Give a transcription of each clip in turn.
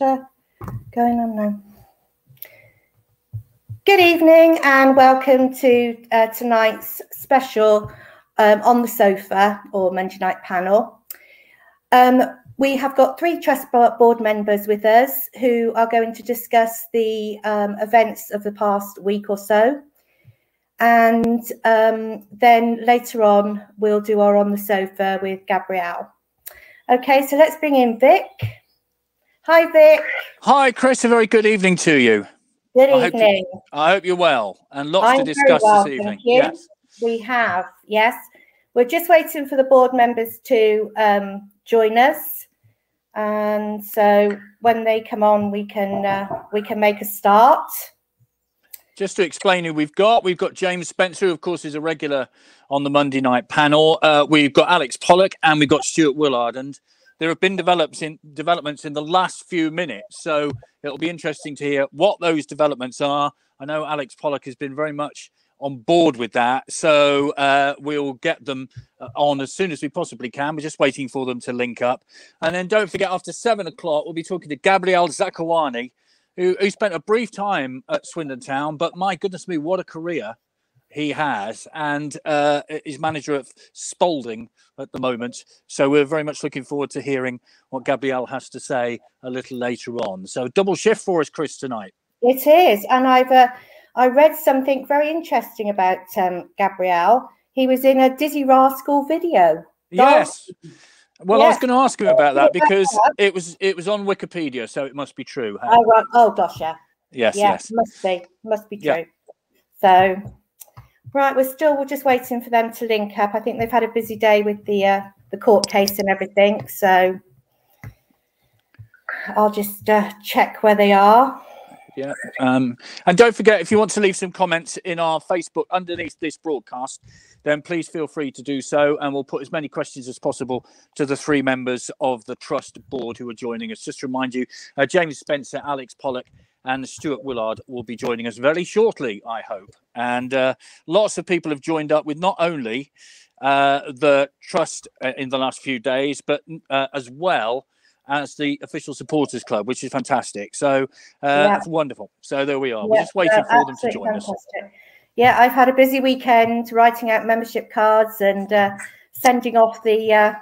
uh, going on now. Good evening and welcome to uh, tonight's special um, on the sofa or Monday night panel. Um, we have got three trust board members with us who are going to discuss the um, events of the past week or so. And um, then later on, we'll do our on the sofa with Gabrielle. Okay, so let's bring in Vic. Hi, Vic. Hi, Chris. A very good evening to you. Good I evening. Hope you, I hope you're well and lots I'm to discuss well, this evening. thank you. Yes. We have, yes. We're just waiting for the board members to um, join us. And so when they come on, we can uh, we can make a start. Just to explain who we've got, we've got James Spencer, who of course is a regular on the Monday night panel. Uh, we've got Alex Pollock and we've got Stuart Willard. And there have been develops in developments in the last few minutes. So it'll be interesting to hear what those developments are. I know Alex Pollock has been very much on board with that. So uh, we'll get them uh, on as soon as we possibly can. We're just waiting for them to link up. And then don't forget, after seven o'clock, we'll be talking to Gabriel Zakuani, who, who spent a brief time at Swindon Town. But my goodness me, what a career he has. And uh, is manager at Spalding at the moment. So we're very much looking forward to hearing what Gabrielle has to say a little later on. So double shift for us, Chris, tonight. It is, and I've uh, I read something very interesting about um, Gabrielle. He was in a Dizzee Rascal video. Yes. Well, I was going to ask him about that because it was it was on Wikipedia, so it must be true. huh? Oh, right. oh gosh, yeah, yes, yeah, yes. must be, must be Yeah. true. So, right, we're still we're just waiting for them to link up. I think they've had a busy day with the uh, the court case and everything. So, I'll just uh, check where they are. Yeah. Um, and don't forget, if you want to leave some comments in our Facebook underneath this broadcast, then please feel free to do so. And we'll put as many questions as possible to the three members of the trust board who are joining us. Just to remind you, uh, James Spencer, Alex Pollock, and Stuart Willard will be joining us very shortly, I hope. And uh, lots of people have joined up with not only uh, the trust uh, in the last few days, but uh, as well as the official supporters club, which is fantastic. So uh, Yeah. that's wonderful. So there we are. We're just waiting for them to join us. Yeah, I've had a busy weekend writing out membership cards and uh, sending off the uh,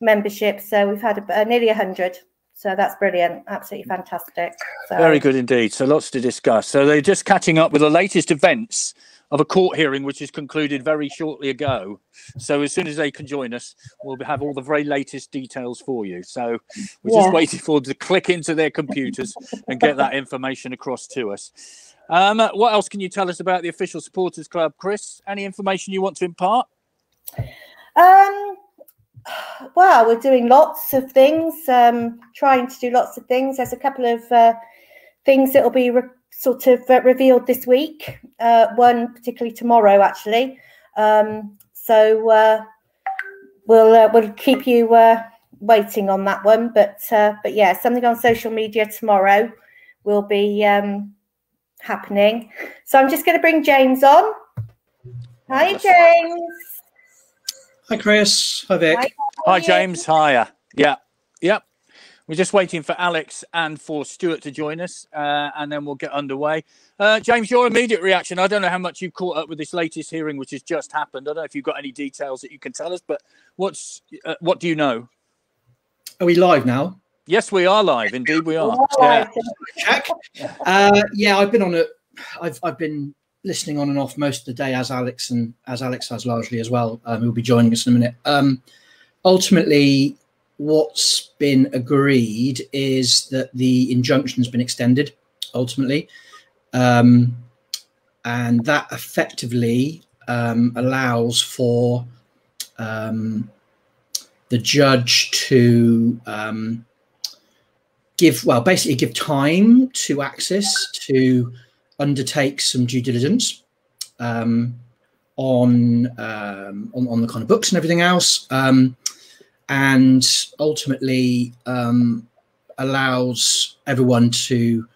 membership. So we've had a, uh, nearly 100. So that's brilliant. Absolutely fantastic. So, Very good indeed. So lots to discuss. So they're just catching up with the latest events of a court hearing, which is concluded very shortly ago. So as soon as they can join us, we'll have all the very latest details for you. So we're Yeah. just waiting for them to click into their computers and get that information across to us. Um, what else can you tell us about the official supporters club, Chris? Any information you want to impart? Um, well, we're doing lots of things, um, trying to do lots of things. There's a couple of uh, things that will be sort of uh, revealed this week. Uh, one particularly tomorrow, actually. Um, so uh, we'll uh, we'll keep you uh, waiting on that one. But but yeah, something on social media tomorrow will be um, happening. So I'm just going to bring James on. Hi, James. Hi, Chris. Hi, Vic. Hi. Hi, James. Hiya. Yeah. Yep. We're just waiting for Alex and for Stuart to join us, uh, and then we'll get underway. Uh, James, your immediate reaction. I don't know how much you've caught up with this latest hearing, which has just happened. I don't know if you've got any details that you can tell us, but what's uh, what do you know? Are we live now? Yes, we are live. Indeed, we are. All Yeah. Uh, yeah, I've been on it. I've I've been listening on and off most of the day as Alex and as Alex has largely as well. Um, who'll be joining us in a minute. Um, ultimately, what's been agreed is that the injunction's been extended. Ultimately, um, and that effectively um, allows for um, the judge to um, give well basically give time to Axis to undertake some due diligence um, on, um, on on the kind of books and everything else um, and ultimately um, allows everyone to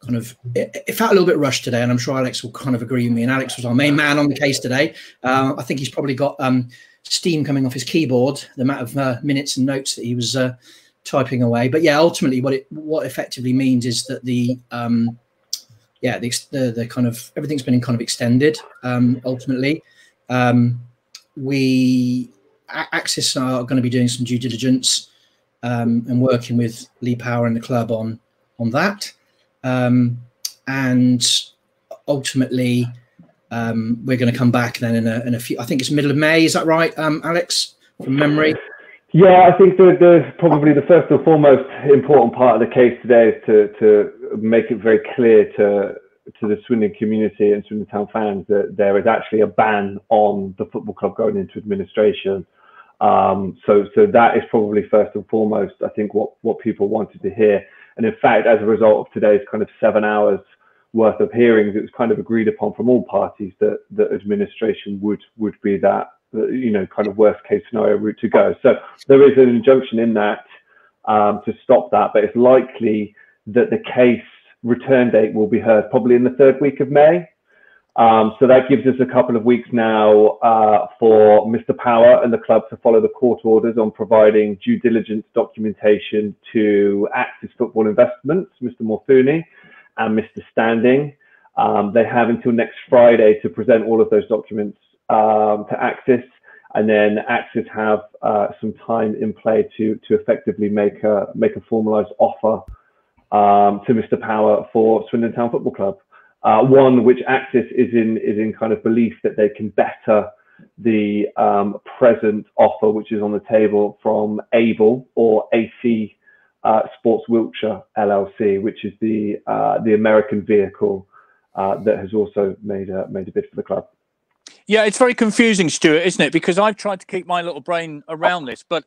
kind of it, it felt a little bit rushed today and i'm sure alex will kind of agree with me and alex was our main man on the case today. Uh, i think he's probably got um, steam coming off his keyboard the amount of uh, minutes and notes that he was uh, typing away. But yeah, ultimately, what it what effectively means is that the um, yeah the, the, the kind of everything's been kind of extended. Um, ultimately, um, we Axis are going to be doing some due diligence um, and working with Lee Power and the club on on that, um, and ultimately. Um, we're going to come back then in a, in a few. I think it's middle of May. Is that right, um, Alex? From memory. Yeah, I think the, the probably the first and foremost important part of the case today is to to make it very clear to to the Swindon community and Swindon Town fans that there is actually a ban on the football club going into administration. Um, so so that is probably first and foremost, I think what what people wanted to hear. And in fact, as a result of today's kind of seven hours worth of hearings, it was kind of agreed upon from all parties that that administration would would be that you know, kind of worst case scenario route to go. So there is an injunction in that um, to stop that, but it's likely that the case return date will be heard probably in the third week of May. Um, so that gives us a couple of weeks now uh, for Mr. Power and the club to follow the court orders on providing due diligence documentation to Axis Football Investments, Mr. Morfuni and Mr. Standing. Um, they have until next Friday to present all of those documents um, to Axis, and then Axis have uh, some time in play to to effectively make a make a formalised offer um, to Mr. Power for Swindon Town Football Club. Uh, one which Axis is in is in kind of belief that they can better the um, present offer which is on the table from Able or AC uh, Sports Wiltshire LLC, which is the uh, the American vehicle uh, that has also made a made a bid for the club. Yeah, it's very confusing, Stuart, isn't it? Because I've tried to keep my little brain around this, but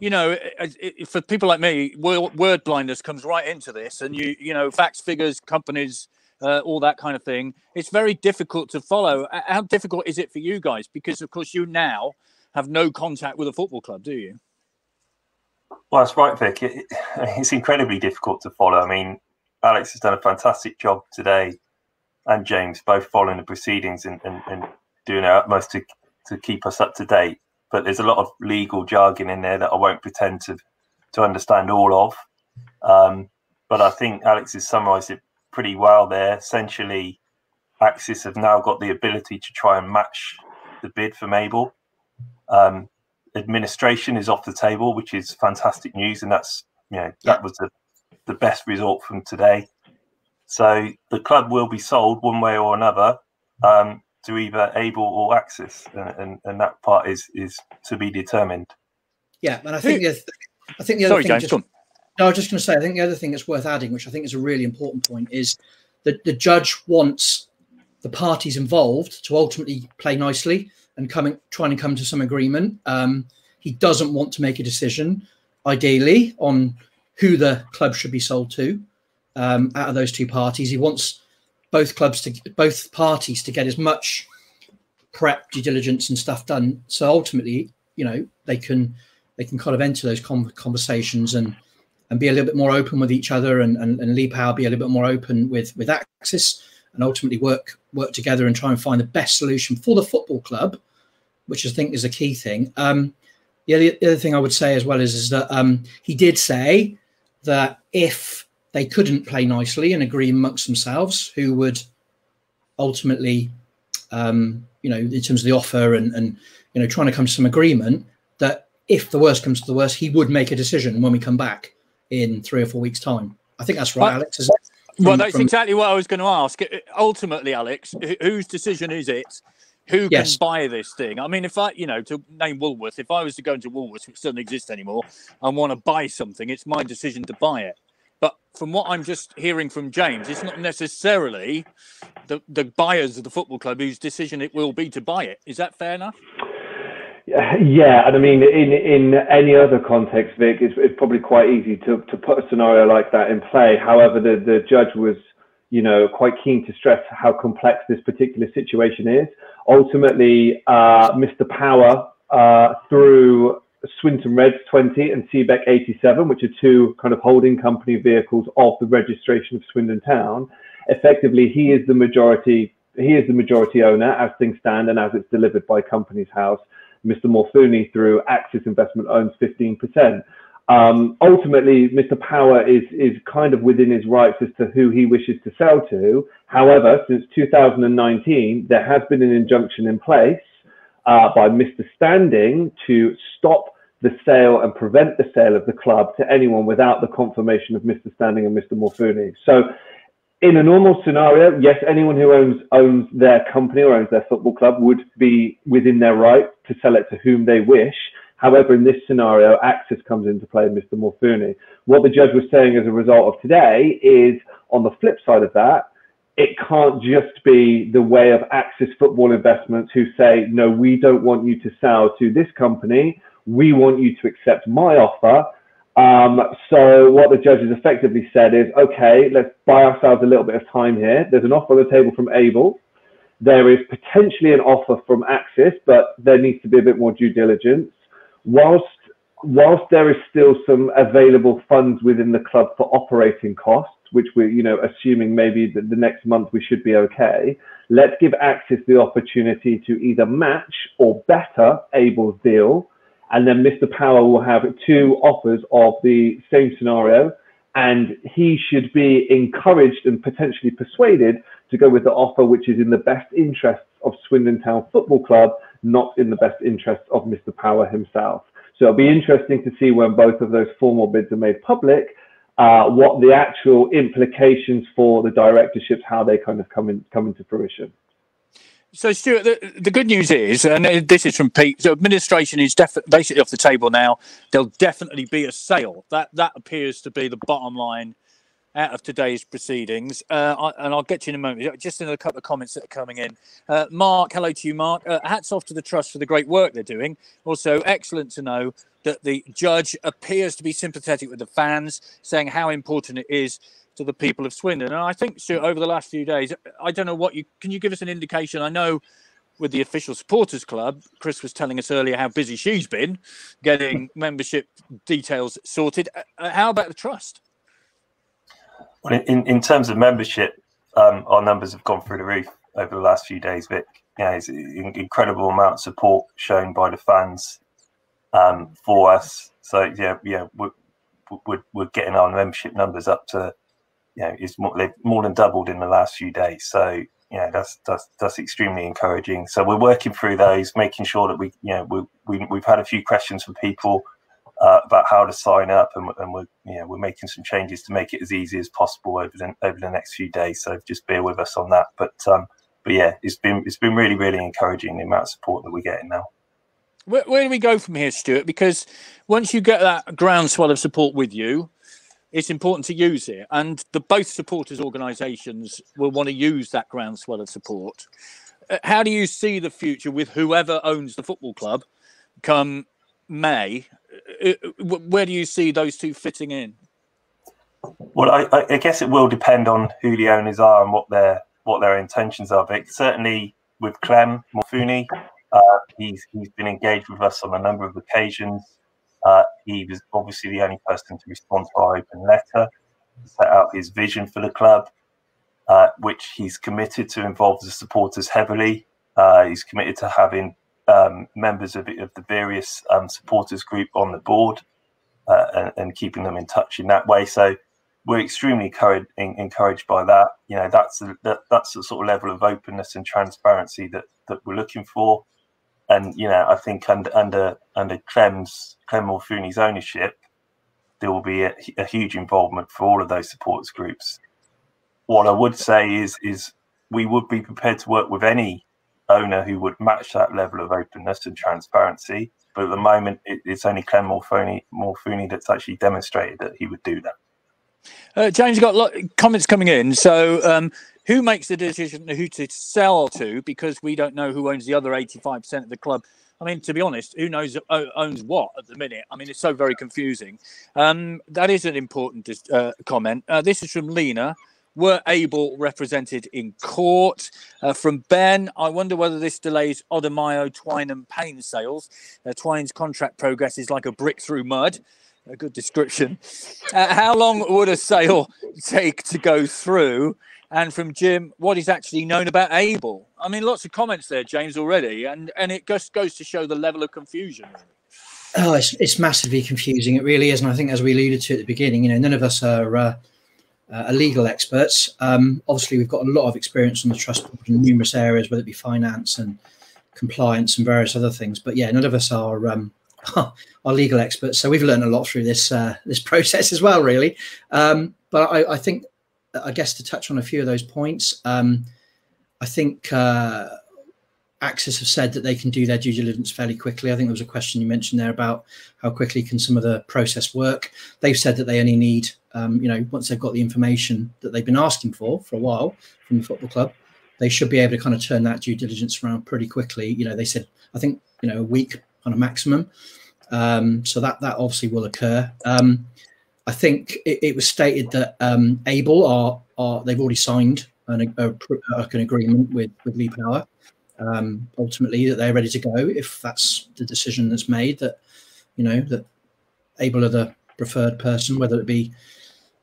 you know, it, it, for people like me, word blindness comes right into this, and you, you know, facts, figures, companies, uh, all that kind of thing. It's very difficult to follow. How difficult is it for you guys? Because of course, you now have no contact with a football club, do you? Well, that's right, Vic. It, it's incredibly difficult to follow. I mean, Alex has done a fantastic job today, and James both following the proceedings and, and, and doing our utmost to to keep us up to date. But there's a lot of legal jargon in there that I won't pretend to to understand all of. Um, but I think Alex has summarised it pretty well there. Essentially, Axis have now got the ability to try and match the bid for Mabel. Um, administration is off the table, which is fantastic news, and that's you know that was the, the best result from today. So the club will be sold one way or another. Um, to either Able or Axis, and, and, and that part is is to be determined. Yeah, and I think the, I think the other Sorry, thing. James, just, no, I was just going to say. I think the other thing that's worth adding, which I think is a really important point, is that the judge wants the parties involved to ultimately play nicely and coming trying to come to some agreement. Um, he doesn't want to make a decision, ideally, on who the club should be sold to um, out of those two parties. He wants both clubs to both parties to get as much prep, due diligence, and stuff done. So ultimately, you know, they can they can kind of enter those conversations and and be a little bit more open with each other, and and, and Lee Power be a little bit more open with with Axis, and ultimately work work together and try and find the best solution for the football club, which I think is a key thing. Um, the, other, the other thing I would say as well is is that um, he did say that if they couldn't play nicely and agree amongst themselves who would ultimately, um, you know, in terms of the offer and, and, you know, trying to come to some agreement that if the worst comes to the worst, he would make a decision when we come back in three or four weeks' time. I think that's right, Alex. Is well, that's from... exactly what I was going to ask. Ultimately, Alex, whose decision is it? Who yes. can buy this thing? I mean, if I, you know, to name Woolworth, if I was to go into Woolworth, which doesn't exist anymore, and want to buy something, it's my decision to buy it. But from what I'm just hearing from James, it's not necessarily the, the buyers of the football club whose decision it will be to buy it. Is that fair enough? Yeah, and I mean, in in any other context, Vic, it's, it's probably quite easy to, to put a scenario like that in play. However, the, the judge was, you know, quite keen to stress how complex this particular situation is. Ultimately, uh, Mr. Power, uh, through Swindon Reds 20 and Seebeck 87, which are two kind of holding company vehicles of the registration of Swindon Town. Effectively, he is the majority. He is the majority owner as things stand and as it's delivered by Companies House. Mr. Morfuni through Axis Investment owns 15%. Um, ultimately, Mr. Power is is kind of within his rights as to who he wishes to sell to. However, since 2019, there has been an injunction in place uh, by Mr. Standing to stop the sale and prevent the sale of the club to anyone without the confirmation of Mr. Standing and Mr. Morfuni. So, in a normal scenario, yes, anyone who owns owns their company or owns their football club would be within their right to sell it to whom they wish. However, in this scenario, Axis comes into play, Mr. Morfuni. What the judge was saying as a result of today is, on the flip side of that, it can't just be the way of Axis Football Investments who say, no, we don't want you to sell to this company. We want you to accept my offer. Um, so what the judges effectively said is, okay, let's buy ourselves a little bit of time here. There's an offer on the table from Able. There is potentially an offer from Axis, but there needs to be a bit more due diligence whilst whilst there is still some available funds within the club for operating costs, which we're you know assuming maybe the, the next month we should be okay. Let's give Axis the opportunity to either match or better Able's deal, and then Mr. Power will have two offers of the same scenario, and he should be encouraged and potentially persuaded to go with the offer which is in the best interests of Swindon Town Football Club not in the best interests of Mr. Power himself. So it'll be interesting to see when both of those formal bids are made public, uh, what the actual implications for the directorships, how they kind of come in come into fruition. So, Stuart, the, the, good news is, and this is from Pete. So, administration is def- basically off the table now. There'll definitely be a sale. That that appears to be the bottom line out of today's proceedings. Uh, I, and I'll get to you in a moment. Just in a couple of comments that are coming in. Uh, Mark, hello to you, Mark. Uh, hats off to the Trust for the great work they're doing. Also, excellent to know that the judge appears to be sympathetic with the fans, saying how important it is to the people of Swindon. And I think, Stuart, over the last few days, I don't know what you can you give us an indication? I know with the official supporters club. Chris was telling us earlier how busy she's been getting membership details sorted. Uh, how about the trust? Well, in, in terms of membership, um, our numbers have gone through the roof over the last few days, Vic. Yeah, it's an incredible amount of support shown by the fans um, for us. So yeah, yeah, we're, we're, we're getting our membership numbers up to, you know, it's more, they've more than doubled in the last few days. So yeah, that's that's that's extremely encouraging. So we're working through those, making sure that we, you know, we, we we've had a few questions from people uh, about how to sign up, and, and we're you know we're making some changes to make it as easy as possible over the over the next few days. So just bear with us on that. But um, but yeah, it's been it's been really really encouraging the amount of support that we're getting now. Where, where do we go from here, Stuart? Because once you get that groundswell of support with you, it's important to use it, and the both supporters organisations will want to use that groundswell of support. Uh, how do you see the future with whoever owns the football club come May uh, where do you see those two fitting in? Well, I, I, guess it will depend on who the owners are and what their what their intentions are. But certainly with Clem Morfuni, uh, he's he's been engaged with us on a number of occasions. Uh, he was obviously the only person to respond to our open letter, set out his vision for the club, uh, which he's committed to involve the supporters heavily. Uh, he's committed to having um, members of, of, the various um, supporters group on the board uh, and, and, keeping them in touch in that way. So we're extremely encouraged, encouraged by that. You know, that's the, that, that's the sort of level of openness and transparency that, that we're looking for. And you know, I think under under under Clem's Clem Morfuni's ownership, there will be a, a huge involvement for all of those supporters groups. What I would say is is we would be prepared to work with any owner who would match that level of openness and transparency. But at the moment, it, it's only Clem Morfuni, Morfuni that's actually demonstrated that he would do that. Uh, James, got lot, comments coming in. So, um, who makes the decision who to sell to? Because we don't know who owns the other 85% of the club. I mean, to be honest, who knows owns what at the minute? I mean, it's so very confusing. Um, that is an important uh, comment. Uh, this is from Lena were able represented in court. Uh, from Ben, I wonder whether this delays Odimayo, Twine, and Payne sales. Uh, Twine's contract progress is like a brick through mud. A good description. Uh, how long would a sale take to go through? And from Jim, what is actually known about Able? I mean, lots of comments there, James, already, and and it just goes to show the level of confusion. Oh, it's, it's massively confusing. It really is, and I think as we alluded to at the beginning, you know, none of us are uh, uh, legal experts. Um, obviously, we've got a lot of experience on the trust board in numerous areas, whether it be finance and compliance and various other things. But yeah, none of us are um, are legal experts, so we've learned a lot through this uh, this process as well, really. Um, but I, I, think, I guess, to touch on a few of those points, um, I think. Uh, Axis have said that they can do their due diligence fairly quickly. I think there was a question you mentioned there about how quickly can some of the process work. They've said that they only need, um, you know, once they've got the information that they've been asking for for a while from the football club, they should be able to kind of turn that due diligence around pretty quickly. You know, they said I think you know a week on a maximum. Um, so that that obviously will occur. Um, I think it, it, was stated that um, Able are are they've already signed an, a, an agreement with with Lee Power. Um, ultimately that they're ready to go if that's the decision that's made that you know that able are the preferred person whether it be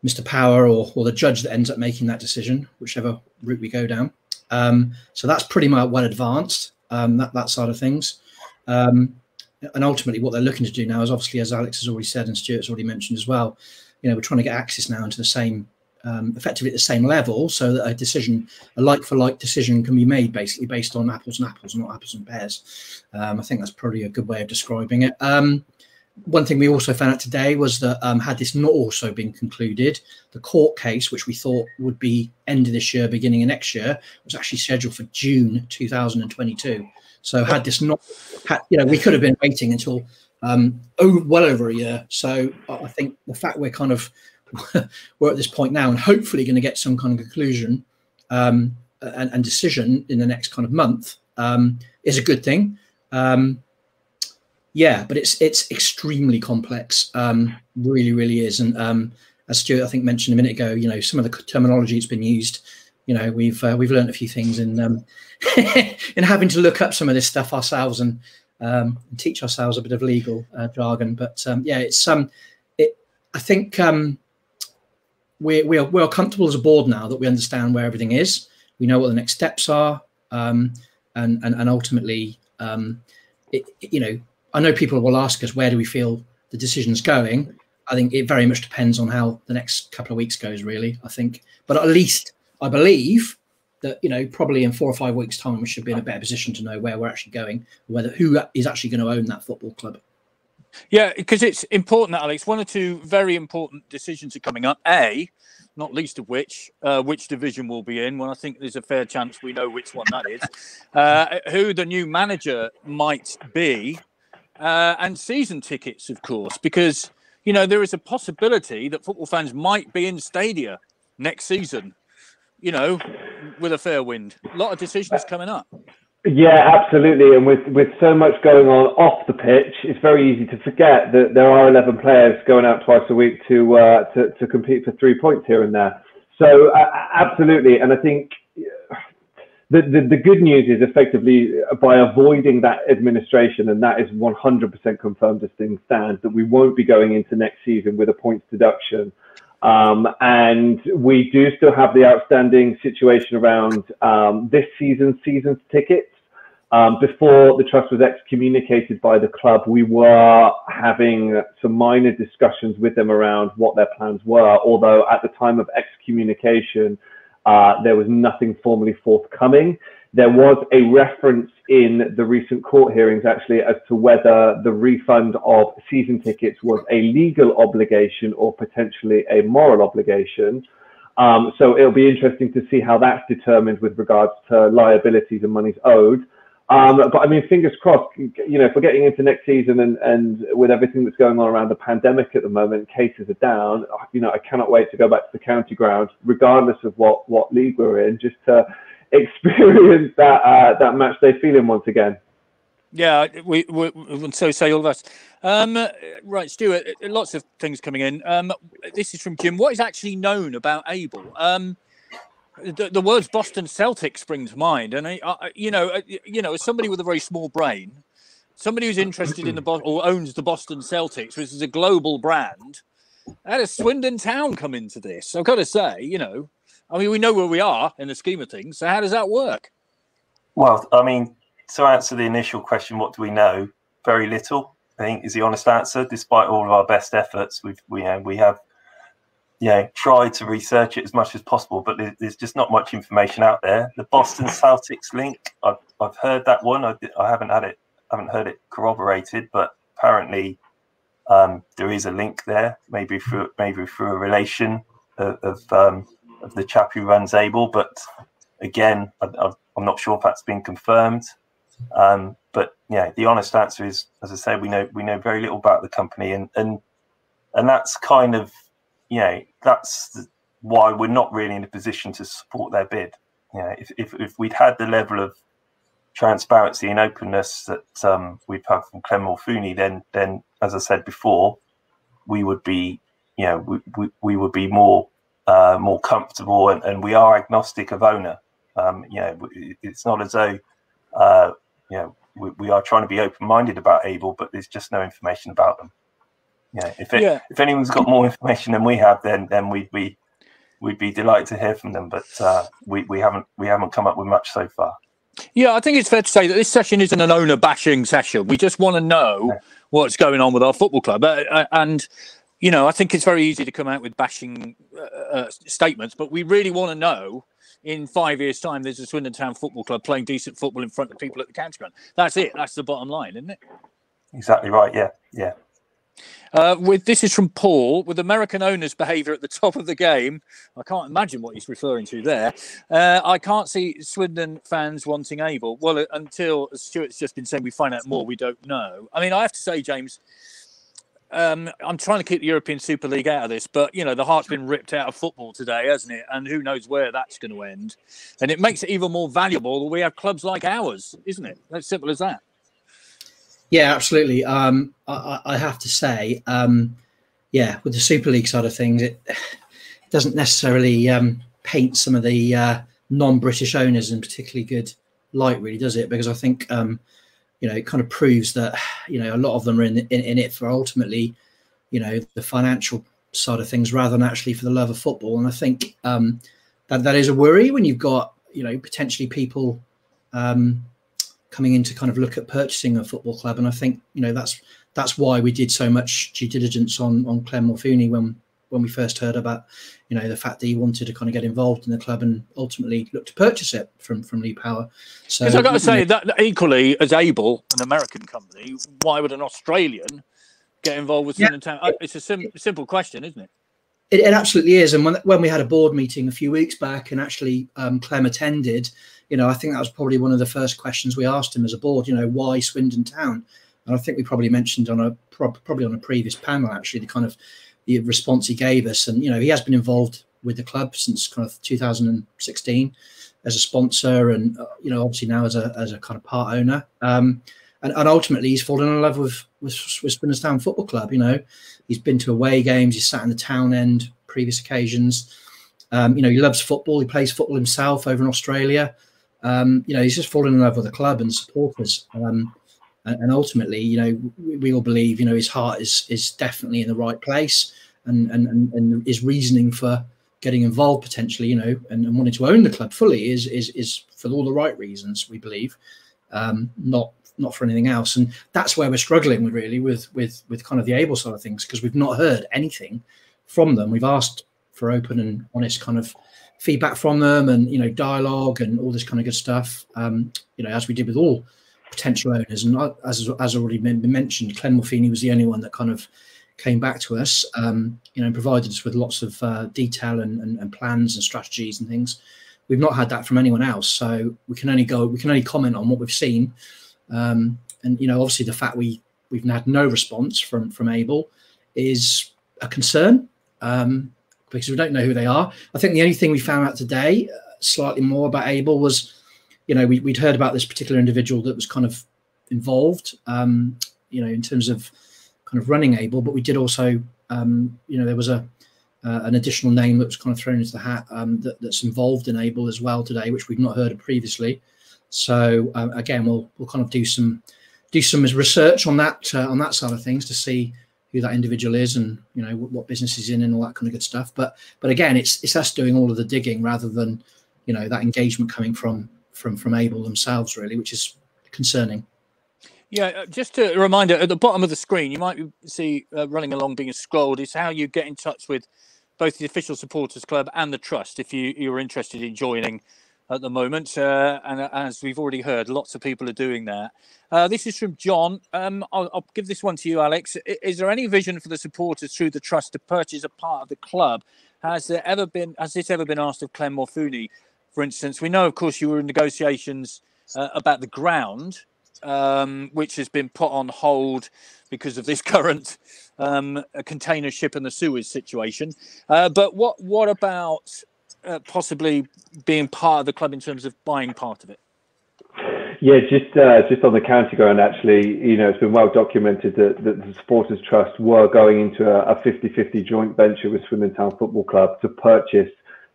mr power or, or the judge that ends up making that decision whichever route we go down. Um, so that's pretty much well advanced um, that, that side of things. Um, and ultimately what they're looking to do now is obviously as alex has already said and stuart's already mentioned as well you know we're trying to get Axis now into the same um, effectively at the same level so that a decision, a like for like decision can be made basically based on apples and apples, not apples and pears. Um, I think that's probably a good way of describing it. Um, one thing we also found out today was that um, had this not also been concluded, the court case, which we thought would be end of this year, beginning of next year, was actually scheduled for June 2022. So had this not, had, you know, we could have been waiting until um, oh, well over a year. So I think the fact we're kind of we're at this point now and hopefully going to get some kind of conclusion um, and, and, decision in the next kind of month um, is a good thing. Um, yeah, but it's it's extremely complex, um, really, really is. And um, as Stuart I think mentioned a minute ago, you know, some of the terminology that's been used, you know, we've uh, we've learned a few things in um, in having to look up some of this stuff ourselves and, and teach ourselves a bit of legal uh, jargon. But yeah, it's um, it I think um, we're, we're, we're comfortable as a board now that we understand where everything is. We know what the next steps are. Um, and, and, and ultimately, um, it, you know, I know people will ask us, where do we feel the decision's going? I think it very much depends on how the next couple of weeks goes, really. I think, but at least I believe that you know probably in four or five weeks' time we should be in a better position to know where we're actually going, whether who is actually going to own that football club. Yeah, because it's important, Alex. One or two very important decisions are coming up. A, not least of which, uh, which division we'll be in. Well, I think there's a fair chance we know which one that is. Uh, who the new manager might be, uh, and season tickets, of course, because you know there is a possibility that football fans might be in stadia next season. You know, with a fair wind. A lot of decisions coming up. Yeah, absolutely. And with, with so much going on off the pitch, it's very easy to forget that there are 11 players going out twice a week to uh, to, to compete for three points here and there. So uh, absolutely, and I think the, the, the good news is effectively by avoiding that administration, and that is 100% confirmed as things stand, that we won't be going into next season with a points deduction. Um, and we do still have the outstanding situation around um, this season's season's tickets. Um, before the trust was excommunicated by the club, we were having some minor discussions with them around what their plans were. Although at the time of excommunication, uh, there was nothing formally forthcoming. There was a reference in the recent court hearings actually as to whether the refund of season tickets was a legal obligation or potentially a moral obligation. Um, so it'll be interesting to see how that's determined with regards to liabilities and monies owed. Um, but I mean, fingers crossed. You know, if we're getting into next season and, and with everything that's going on around the pandemic at the moment, cases are down. You know, I cannot wait to go back to the county ground, regardless of what what league we're in, just to experience that uh, that match day feeling once again. Yeah, we, we, so say all of us. Um, right, Stuart. Lots of things coming in. Um, this is from Jim. What is actually known about Able? Um, the, the words Boston Celtics spring to mind, and I, I, you know, uh, you know, as somebody with a very small brain, somebody who's interested in the or owns the Boston Celtics, which is a global brand, how does Swindon Town come into this? I've got to say, you know, I mean, we know where we are in the scheme of things. So how does that work? Well, I mean, to answer the initial question, what do we know? Very little. I think is the honest answer. Despite all of our best efforts, we've we we have yeah tried to research it as much as possible, but there's just not much information out there. The Boston Celtics link, I've, I've heard that one. I, I haven't had it, haven't heard it corroborated, but apparently um, there is a link there, maybe through maybe through a relation of of, um, of the chap who runs Able. But again, I, am not sure if that's been confirmed. Um, but yeah, the honest answer is, as I said, we know we know very little about the company, and and and that's kind of you know that's why we're not really in a position to support their bid. You know, if if, if we'd had the level of transparency and openness that um, we've had from Clem Morfuni, then then as I said before, we would be you know we, we, we would be more uh, more comfortable, and, and we are agnostic of owner. Um, you know, it's not as though uh, you know we, we are trying to be open minded about Able, but there's just no information about them. Yeah, if it, yeah. if anyone's got more information than we have, then then we'd be we'd be delighted to hear from them. But uh, we we haven't we haven't come up with much so far. Yeah, I think it's fair to say that this session isn't an owner bashing session. We just want to know what's going on with our football club, uh, uh, and you know, I think it's very easy to come out with bashing uh, uh statements, but we really want to know in five years' time, there's a Swindon Town Football Club playing decent football in front of people at the county ground. That's it. That's the bottom line, isn't it? Exactly right. Yeah, yeah. Uh, with this is from Paul. With American owners' behaviour at the top of the game, I can't imagine what he's referring to there. Uh, I can't see Swindon fans wanting Able. Well, uh, until Stuart's just been saying we find out more, we don't know. I mean, I have to say, James, um, I'm trying to keep the European Super League out of this, but you know the heart's been ripped out of football today, hasn't it? And who knows where that's going to end? And it makes it even more valuable that we have clubs like ours, isn't it? As simple as that. Yeah, absolutely. Um, I, I, have to say, um, yeah, with the Super League side of things, it, it doesn't necessarily um, paint some of the uh, non-British owners in particularly good light, really, does it? Because I think um, you know, it kind of proves that, you know, a lot of them are in, in, in it for ultimately, you know, the financial side of things rather than actually for the love of football. And I think um, that that is a worry when you've got, you know, potentially people um, coming in to kind of look at purchasing a football club. And I think, you know, that's that's why we did so much due diligence on on Clem Morfuni when when we first heard about, you know, the fact that he wanted to kind of get involved in the club and ultimately look to purchase it from from Lee Power. So I've got to say that equally as Able, an American company, why would an Australian get involved with yeah. Town? It's a sim- simple question, isn't it? It, it, absolutely is. And when, when we had a board meeting a few weeks back and actually um, Clem attended, you know, I think that was probably one of the first questions we asked him as a board, you know, why Swindon Town? And I think we probably mentioned on a probably on a previous panel actually the kind of the response he gave us. And you know, he has been involved with the club since kind of 2016 as a sponsor, and uh, you know, obviously now as a as a kind of part owner. Um, and, and ultimately, he's fallen in love with with, with Swindon Town Football Club. You know, he's been to away games. He's sat in the town end previous occasions. Um, you know, he loves football. He plays football himself over in Australia. Um, you know, he's just fallen in love with the club and supporters. Um, and, ultimately, you know, we, we, all believe, you know, his heart is is definitely in the right place, and and and, and his reasoning for getting involved potentially, you know, and, and, wanting to own the club fully is is is for all the right reasons, we believe, um, not not for anything else. And that's where we're struggling with really with with with kind of the able side of things because we've not heard anything from them. We've asked for open and honest kind of feedback from them and you know dialogue and all this kind of good stuff. Um, you know, as we did with all potential owners. And as as already been mentioned, Clem Morfuni was the only one that kind of came back to us, um, you know, provided us with lots of uh, detail and, and, and, plans and strategies and things. We've not had that from anyone else, so we can only go, we can only comment on what we've seen. Um, and you know, obviously, the fact we we've had no response from from Able is a concern um, because we don't know who they are. I think the only thing we found out today, uh, slightly more about Able, was you know, we, would heard about this particular individual that was kind of involved, um, you know, in terms of kind of running Able, but we did also, um, you know, there was a uh, an additional name that was kind of thrown into the hat um, that, that's involved in Able as well today, which we've not heard of previously. So um, again, we'll we'll kind of do some do some research on that uh, on that side of things to see who that individual is and you know what, what business he's in and all that kind of good stuff. But but again, it's it's us doing all of the digging rather than you know that engagement coming from from from Able themselves, really, which is concerning. Yeah, uh, just a reminder at the bottom of the screen, you might see uh, running along being scrolled is how you get in touch with both the official supporters club and the trust if you, you're interested in joining at the moment. Uh, and uh, as we've already heard, lots of people are doing that. Uh, this is from John. Um, I'll, I'll, give this one to you, Alex. Is there any vision for the supporters through the trust to purchase a part of the club? Has there ever been? Has this ever been asked of Clem Morfuni, for instance? We know, of course, you were in negotiations uh, about the ground, um, which has been put on hold because of this current um, container ship and the Suez situation. Uh, but what what about uh, possibly being part of the club in terms of buying part of it? Yeah, just uh, just on the county ground, actually, you know, it's been well documented that, that the Supporters Trust were going into a, a 50-50 joint venture with Swindon Town Football Club to purchase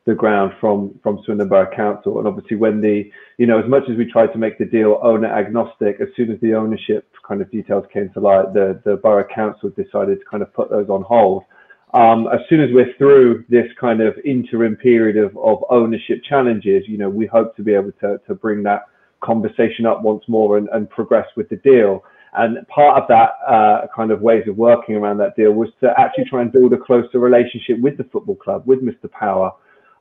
the ground from from Swindon Borough Council. And obviously, when the you know, as much as we tried to make the deal owner agnostic, as soon as the ownership kind of details came to light, the the Borough Council decided to kind of put those on hold. Um, as soon as we're through this kind of interim period of, of ownership challenges, you know, we hope to be able to, to bring that conversation up once more and, and progress with the deal. And part of that uh, kind of ways of working around that deal was to actually try and build a closer relationship with the football club, with Mr. Power.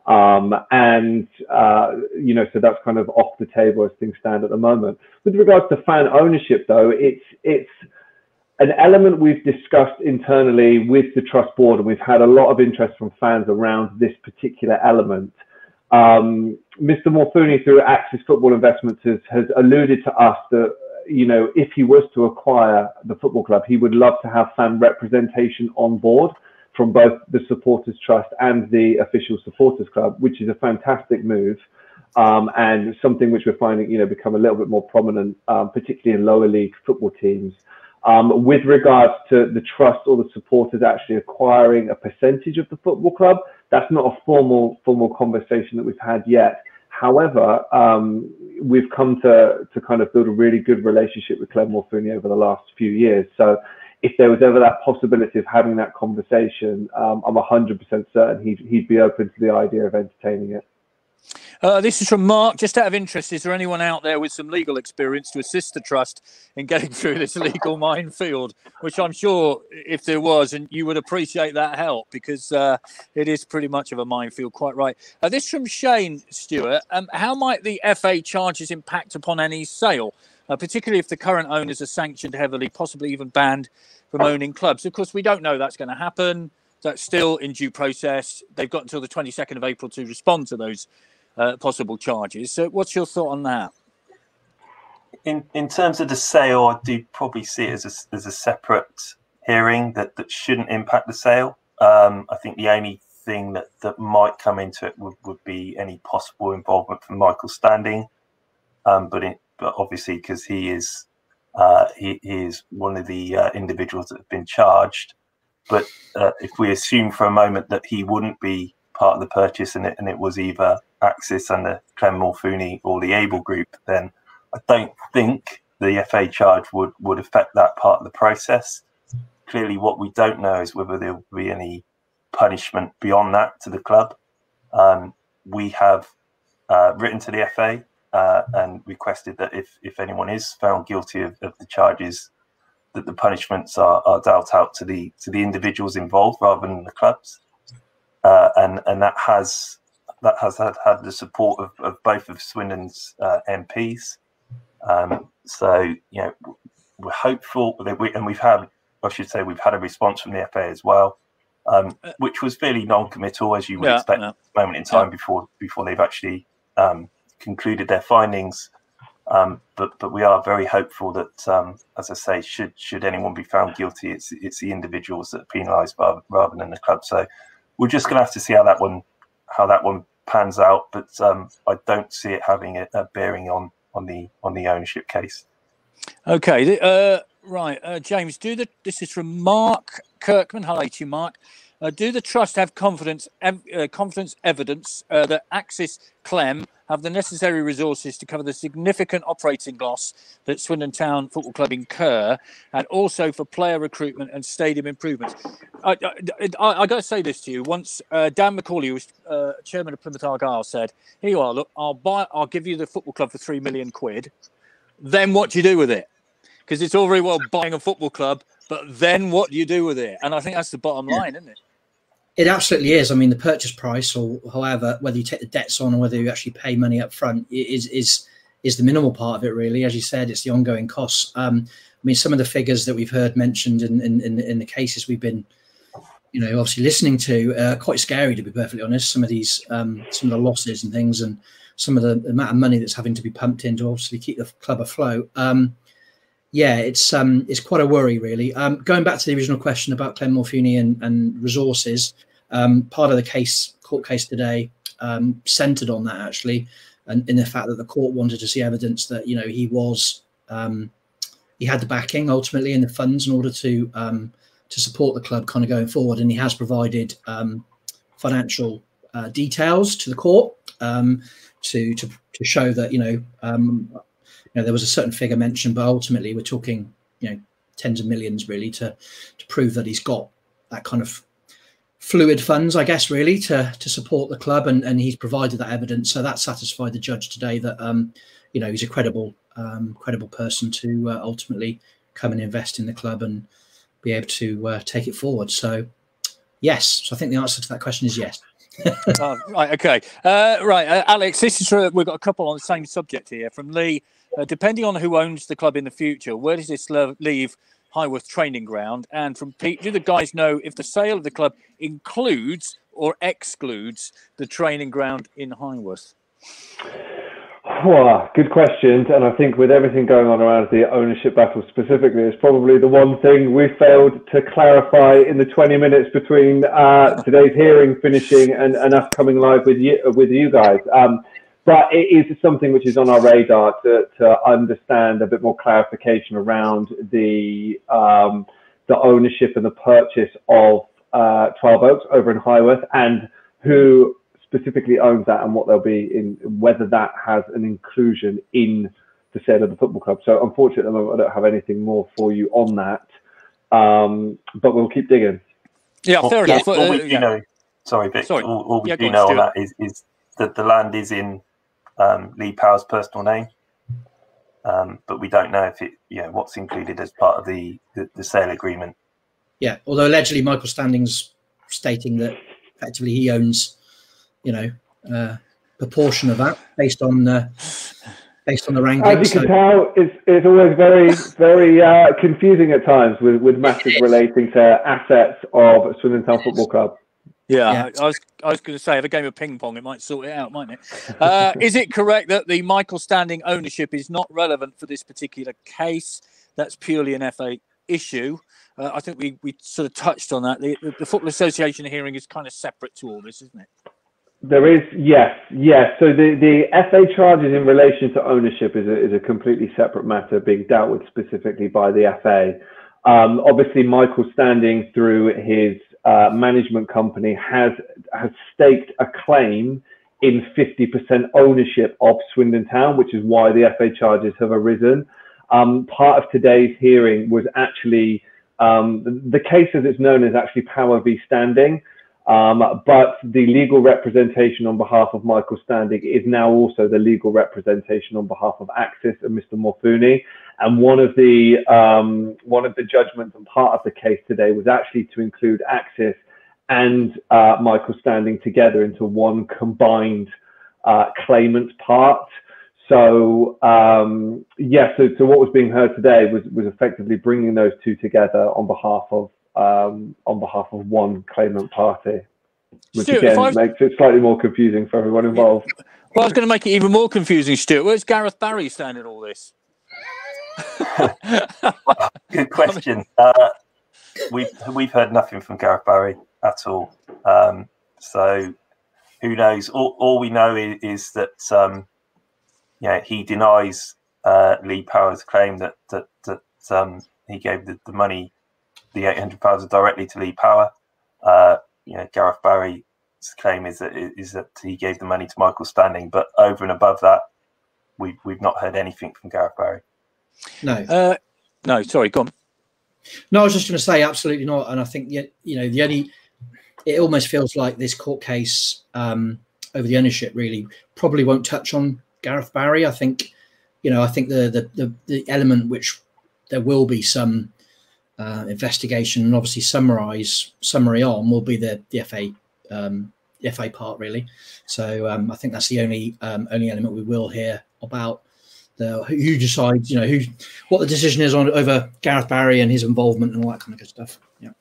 Um, and, uh, you know, so that's kind of off the table as things stand at the moment. With regards to fan ownership, though, it's, it's, an element we've discussed internally with the trust board, and we've had a lot of interest from fans around this particular element. Um, Mr. Morfuni, through Axis Football Investments, has, has alluded to us that you know if he was to acquire the football club, he would love to have fan representation on board from both the supporters trust and the official supporters club, which is a fantastic move. Um, and something which we're finding, you know, become a little bit more prominent, um, particularly in lower league football teams. Um, with regards to the trust or the supporters actually acquiring a percentage of the football club, that's not a formal formal conversation that we've had yet. However, um, we've come to to kind of build a really good relationship with Clem Morfuni over the last few years. So if there was ever that possibility of having that conversation, um, I'm 100% certain he'd, he'd be open to the idea of entertaining it. Uh, this is from Mark. Just out of interest, is there anyone out there with some legal experience to assist the trust in getting through this legal minefield? Which I'm sure, if there was, and you would appreciate that help because uh, it is pretty much of a minefield. Quite right. Uh, this from Shane Stewart. Um, how might the FA charges impact upon any sale, uh, particularly if the current owners are sanctioned heavily, possibly even banned from owning clubs? Of course, we don't know that's going to happen. That's still in due process. They've got until the 22nd of April to respond to those uh, possible charges. So, what's your thought on that? In in terms of the sale, I do probably see it as a, as a separate hearing that, that shouldn't impact the sale. Um, I think the only thing that, that might come into it would, would be any possible involvement from Michael Standing, um, but it, but obviously because he is uh, he, he, is one of the uh, individuals that have been charged. But uh, if we assume for a moment that he wouldn't be part of the purchase and it, and it was either Axis and the Clem or the Able Group, then I don't think the FA charge would, would affect that part of the process. Clearly, what we don't know is whether there will be any punishment beyond that to the club. Um, we have uh, written to the FA uh, and requested that if, if anyone is found guilty of, of the charges, that the punishments are, are, dealt out to the to the individuals involved rather than the clubs, uh, and and that has that has had, had the support of, of both of Swindon's uh, MPs. Um, so you know we're hopeful that we and we've had I should say we've had a response from the FA as well, um, uh, which was fairly non-committal as you would yeah, expect yeah. at the moment in time yeah. before before they've actually um, concluded their findings. Um, but but we are very hopeful that, um, as I say, should should anyone be found guilty, it's it's the individuals that are penalised rather, rather than the club. So we're just going to have to see how that one how that one pans out. But um, I don't see it having a, a, bearing on on the on the ownership case. Okay, uh, right, uh, James. Do the this is from Mark Kirkman. Hello to you, Mark. Uh, do the trust have confidence ev- uh, confidence evidence uh, that Axis Clem have the necessary resources to cover the significant operating loss that Swindon Town Football Club incur, and also for player recruitment and stadium improvements. I, I, I, I got to say this to you. Once uh, Dan McCauley, who was uh, chairman of Plymouth Argyle, said, "Here you are. Look, I'll buy. I'll give you the football club for three million quid. Then what do you do with it?" because it's all very well buying a football club, but then what do you do with it? And I think that's the bottom line, isn't it? It absolutely is. I mean, the purchase price, or however, whether you take the debts on or whether you actually pay money up front, is is is the minimal part of it. Really, as you said, it's the ongoing costs. Um, I mean, some of the figures that we've heard mentioned in in, in, in the cases we've been, you know, obviously listening to, uh, quite scary to be perfectly honest. Some of these, um, some of the losses and things, and some of the, the amount of money that's having to be pumped in to obviously keep the club afloat. Um, yeah, it's um, it's quite a worry, really. Um, going back to the original question about Clem Morfuni and, and resources, um, part of the case, court case today, um, centered on that actually, and in the fact that the court wanted to see evidence that you know he was um, he had the backing ultimately in the funds in order to um, to support the club kind of going forward, and he has provided um, financial uh, details to the court um, to, to to show that you know um, know there was a certain figure mentioned, but ultimately we're talking you know tens of millions really to to prove that he's got that kind of fluid funds, I guess, really to to support the club, and and he's provided that evidence. So that satisfied the judge today that um, you know he's a credible um, credible person to uh, ultimately come and invest in the club and be able to uh, take it forward. So yes, so I think the answer to that question is yes. oh, right, okay, uh, right, uh, Alex. This is uh, we've got a couple on the same subject here from Lee. Uh, depending on who owns the club in the future, where does this leave Highworth training ground? And from Pete, do the guys know if the sale of the club includes or excludes the training ground in Highworth? Good questions. And I think with everything going on around the ownership battle specifically, it's probably the one thing we failed to clarify in the 20 minutes between uh, today's hearing finishing and, and, us coming live with you, with you guys. Um, but it is something which is on our radar to, to understand a bit more clarification around the um, the ownership and the purchase of uh, 12 Oaks over in Highworth and who specifically owns that and what they'll be in whether that has an inclusion in the sale of the football club. So unfortunately, I don't have anything more for you on that, um, but we'll keep digging. Yeah, fair yeah, enough. All we, you know, sorry, Vic. Sorry. All, all we yeah, do know on that is, is that the land is in um, Lee Power's personal name. Um, but we don't know if it, you know, what's included as part of the, the, the sale agreement. Yeah, although allegedly Michael Standing's stating that effectively he owns, you know, uh, proportion of that based on uh, based on the ranking. As you can tell, it's, it's always very very uh, confusing at times with with matters relating to assets of Swindon Town Football Club. Yeah, yeah, I was I was going to say, have a game of ping pong, it might sort it out, mightn't it? Uh, is it correct that the Michael Standing ownership is not relevant for this particular case? That's purely an FA issue. Uh, I think we, we sort of touched on that. The, the, the, Football Association hearing is kind of separate to all this, isn't it? There is, yes, yes. So the, the FA charges in relation to ownership is a, is a completely separate matter being dealt with specifically by the FA. Um, obviously, Michael Standing, through his uh, management company has has staked a claim in 50% ownership of Swindon Town, which is why the FA charges have arisen. Um, part of today's hearing was actually um, the, the, case as it's known is actually Power v Standing. Um, but the legal representation on behalf of Michael Standing is now also the legal representation on behalf of Axis and Mr. Morfuni. And one of the um, one of the judgments and part of the case today was actually to include Axis and uh, Michael Standing together into one combined uh, claimant part. So um, yes, yeah, so, so, what was being heard today was was effectively bringing those two together on behalf of um, on behalf of one claimant party, which Stuart, again was... makes it slightly more confusing for everyone involved. Well, I was going to make it even more confusing, Stuart. Where's Gareth Barry standing all this? Good question. Uh, we've we've heard nothing from Gareth Barry at all. Um, so who knows? All, all we know is, is that um, yeah, he denies uh, Lee Power's claim that that that um, he gave the, the money, the eight hundred thousand directly to Lee Power. Uh, you know, Gareth Barry's claim is that is that he gave the money to Michael Standing, but over and above that, we've we've not heard anything from Gareth Barry. No. Uh, no, sorry, go on. No, I was just going to say absolutely not. And I think you know the only it almost feels like this court case um, over the ownership really probably won't touch on Gareth Barry. I think you know I think the the the, the element which there will be some uh, investigation, and obviously summarize summary on will be the the FA um, the FA part really. So um, I think that's the only um, only element we will hear about the who decides, you know, who what the decision is on over Gareth Barry and his involvement and all that kind of good stuff. Yeah.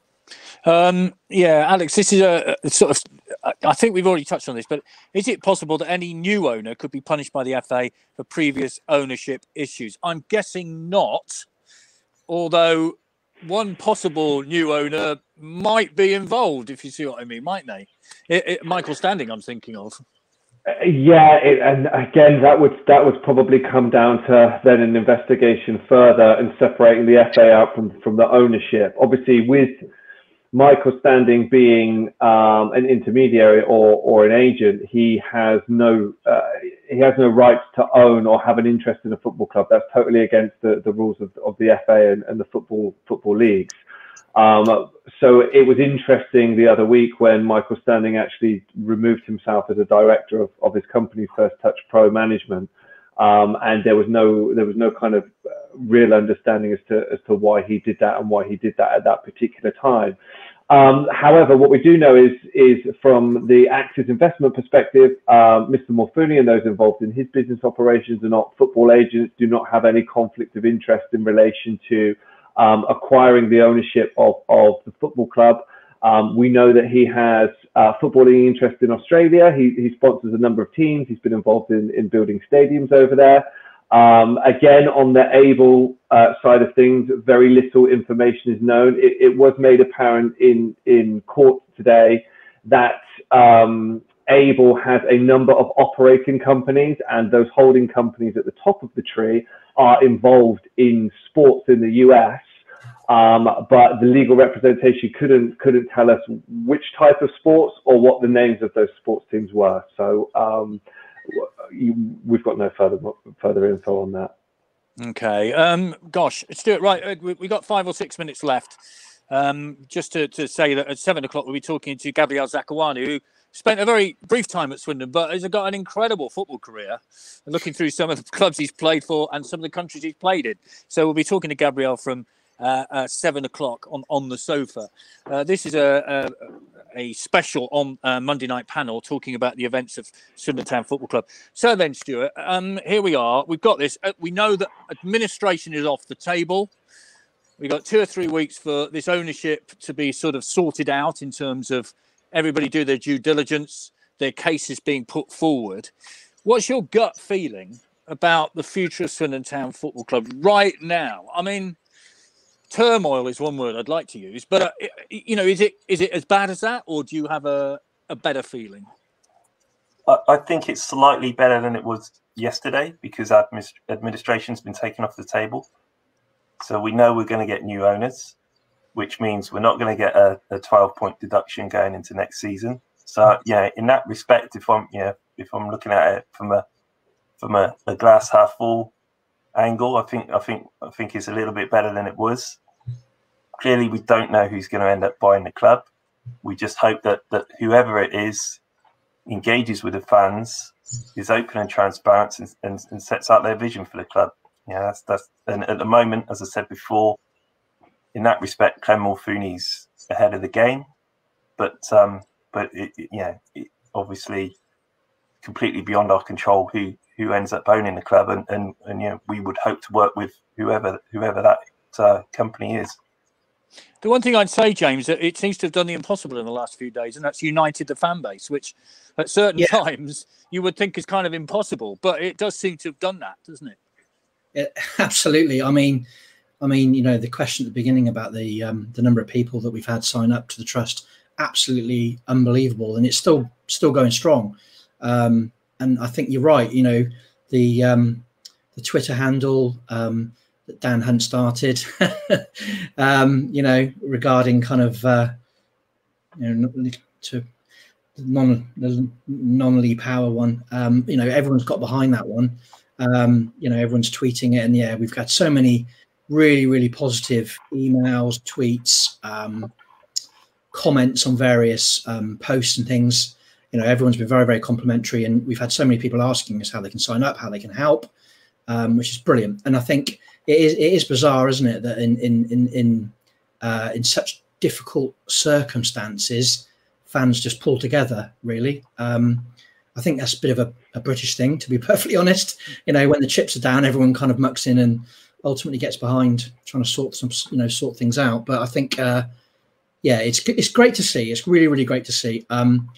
Um, yeah, Alex, this is a, a, sort of. I think we've already touched on this, but is it possible that any new owner could be punished by the FA for previous ownership issues? I'm guessing not, although one possible new owner might be involved, if you see what I mean, might they? It, it, Michael Standing, I'm thinking of. Uh, yeah, it, and again, that would that would probably come down to then an investigation further and separating the FA out from from the ownership. Obviously, with Michael Standing being um, an intermediary or or an agent, he has no uh, he has no rights to own or have an interest in a football club. That's totally against the, the rules of, of the FA and, and the football football leagues. Um, so it was interesting the other week when Michael Standing actually removed himself as a director of, of his company, First Touch Pro Management, um, and there was no there was no kind of uh, real understanding as to as to why he did that and why he did that at that particular time. Um, however, what we do know is is from the Axis investment perspective, um, Mr. Morfuni and those involved in his business operations are not football agents, do not have any conflict of interest in relation to um, acquiring the ownership of, of the football club. Um, we know that he has uh, footballing interest in Australia. He, he, sponsors a number of teams. He's been involved in, in building stadiums over there. Um, again, on the Able uh, side of things, very little information is known. It, it, was made apparent in, in court today that um, Able has a number of operating companies, and those holding companies at the top of the tree are involved in sports in the US. Um, but the legal representation couldn't couldn't tell us which type of sports or what the names of those sports teams were. So um, we've got no further further info on that. Okay. Um, gosh, Stuart. Right, uh, we, we got five or six minutes left. Um, just to, to say that at seven o'clock we'll be talking to Gabriel Zakuani, who spent a very brief time at Swindon, but has got an incredible football career. Looking through some of the clubs he's played for and some of the countries he's played in, so we'll be talking to Gabriel from uh, uh, seven o'clock on on the sofa. Uh, this is a, a, special on uh, Monday night panel talking about the events of Swindon Town Football Club. So then, Stuart, um, here we are. We've got this. Uh, we know that administration is off the table. We've got two or three weeks for this ownership to be sort of sorted out in terms of everybody do their due diligence, their cases being put forward. What's your gut feeling about the future of Swindon Town Football Club right now? I mean, turmoil is one word I'd like to use, but uh, you know, is it is it as bad as that, or do you have a, a better feeling? I, think it's slightly better than it was yesterday because administ- administration's been taken off the table. So we know we're going to get new owners, which means we're not going to get a, a 12 point deduction going into next season. So yeah, in that respect, if I'm yeah, if I'm looking at it from a from a, a glass half full angle. I think I think I think it's a little bit better than it was. Clearly, we don't know who's going to end up buying the club. We just hope that that whoever it is engages with the fans, is open and transparent, and, and, and sets out their vision for the club. Yeah, that's that's. And at the moment, as I said before, in that respect, Clem Morfuni's ahead of the game. But um, but it, it, yeah, it, obviously, completely beyond our control who who ends up owning the club, and and, and you know we would hope to work with whoever whoever that uh, company is. The one thing I'd say, James, that it seems to have done the impossible in the last few days, and that's united the fan base, which at certain yeah. times you would think is kind of impossible, but it does seem to have done that, doesn't it? Yeah, absolutely. I mean, I mean, you know, the question at the beginning about the um, the number of people that we've had sign up to the trust, absolutely unbelievable, and it's still still going strong. Um, and I think you're right. You know, the um, the Twitter handle um, that Dan Hunt started, um, you know, regarding kind of uh, you know to non non Lee Power one. Um, you know, everyone's got behind that one. Um, you know, everyone's tweeting it, and yeah, we've got so many really really positive emails, tweets, um, comments on various um, posts and things you know everyone's been very very complimentary and we've had so many people asking us how they can sign up how they can help um, which is brilliant and i think it is it is bizarre, isn't it, that in in in in uh, in such difficult circumstances, fans just pull together. Really, um, I think that's a bit of a, a, British thing, to be perfectly honest. You know, when the chips are down, everyone kind of mucks in and ultimately gets behind trying to sort some you know sort things out. But I think, uh, yeah, it's it's great to see. It's really really great to see. Um,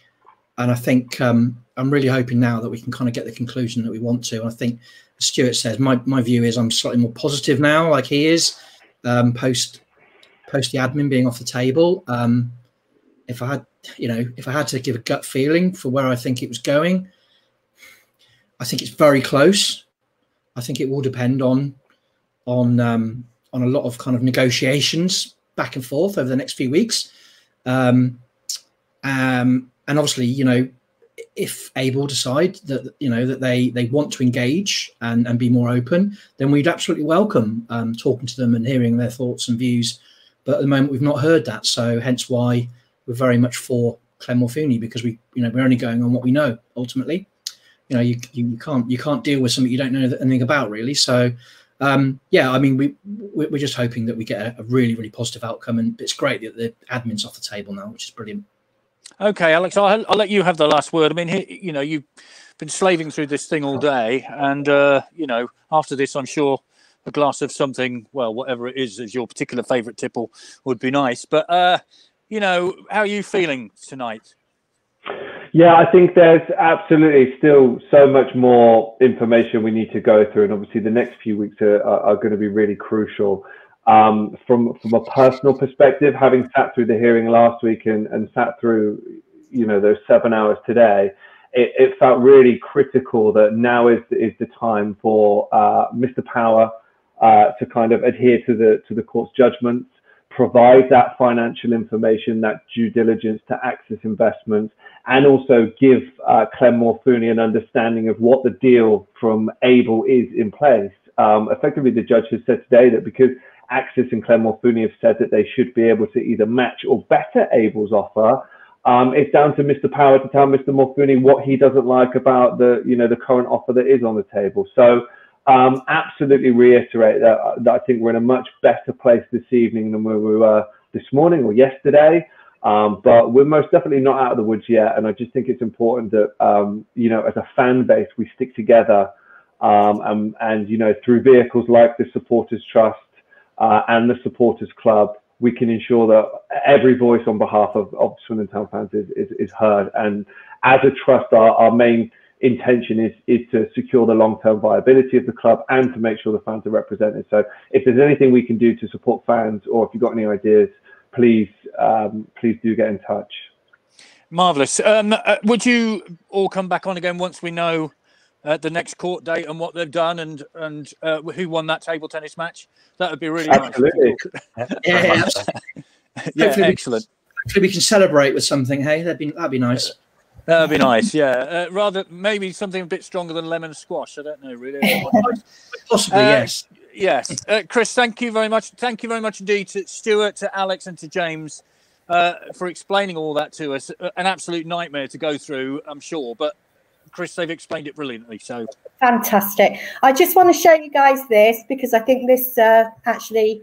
and I think um, I'm really hoping now that we can kind of get the conclusion that we want to. And I think Stuart says my my view is I'm slightly more positive now, like he is, um, post post the admin being off the table. Um, if I had, you know, if I had to give a gut feeling for where I think it was going, I think it's very close. I think it will depend on on um, on a lot of kind of negotiations back and forth over the next few weeks. Um, um, and obviously, you know, if Able decide that you know that they they want to engage and and be more open, then we'd absolutely welcome um, talking to them and hearing their thoughts and views. But at the moment, we've not heard that, so hence why we're very much for Clem Morfuni because we you know we're only going on what we know ultimately. You know, you you, can't you can't deal with something you don't know anything about really. So um, yeah, I mean, we we're just hoping that we get a, a, really really positive outcome, and it's great that the admin's off the table now, which is brilliant. Okay, Alex, I'll, I'll let you have the last word. I mean, you know, you've been slaving through this thing all day, and uh, you know, after this, I'm sure a glass of something, well, whatever it is, is your particular favourite tipple would be nice. But uh, you know, how are you feeling tonight? Yeah, I think there's absolutely still so much more information we need to go through, and obviously the next few weeks are, are, are going to be really crucial. Um, from from a personal perspective, having sat through the hearing last week and, and sat through, you know, those seven hours today, it, it felt really critical that now is is the time for uh, Mr. Power uh, to kind of adhere to the to the court's judgments, provide that financial information, that due diligence to Axis investments, and also give uh, Clem Morfuni an understanding of what the deal from Able is in place. Um, effectively, the judge has said today that because Axis and Clem Morfuni have said that they should be able to either match or better Able's offer. Um, it's down to Mr. Power to tell Mr. Morfuni what he doesn't like about the, you know, the current offer that is on the table. So, um, absolutely reiterate that, that, I think we're in a much better place this evening than where we were this morning or yesterday. Um, but we're most definitely not out of the woods yet. And I just think it's important that, um, you know, as a fan base, we stick together um, and, and, you know, through vehicles like the Supporters Trust, uh, and the supporters club, we can ensure that every voice on behalf of, of Swindon Town fans is, is, is heard. And as a trust, our, our main intention is is to secure the long-term viability of the club and to make sure the fans are represented. So if there's anything we can do to support fans, or if you've got any ideas, please um, please do get in touch. Marvelous. Um, uh, would you all come back on again once we know uh, the next court date and what they've done and and uh, who won that table tennis match. That would be really Absolutely. nice. yeah, yeah, excellent. hopefully we can celebrate with something. Hey, that'd be that'd be nice. That'd be nice, yeah. Uh, rather, maybe something a bit stronger than lemon squash. I don't know, really. Possibly, uh, yes. Yes, uh, Chris. Thank you very much. Thank you very much indeed to Stuart, to Alex, and to James uh, for explaining all that to us. An absolute nightmare to go through, I'm sure, but Chris, they've explained it brilliantly. So fantastic. I just want to show you guys this because I think this uh, actually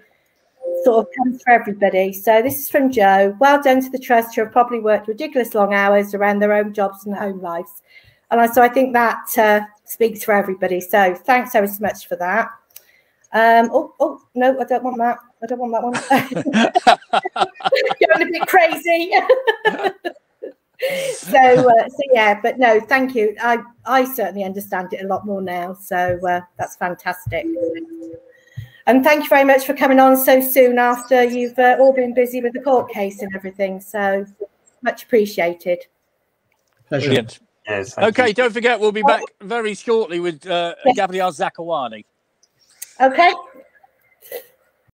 sort of comes for everybody. So this is from Joe. Well done to the trust who have probably worked ridiculous long hours around their own jobs and home lives. And I, so I think that uh, speaks for everybody. So thanks ever so much for that. Um, oh, oh, no, I don't want that. I don't want that one. Going a bit crazy. so uh, so yeah but no thank you. I i certainly understand it a lot more now so uh, that's fantastic. And thank you very much for coming on so soon after you've uh, all been busy with the court case and everything so much appreciated. Brilliant. Yes okay you. don't forget we'll be back very shortly with uh, Gabriel Zakuani okay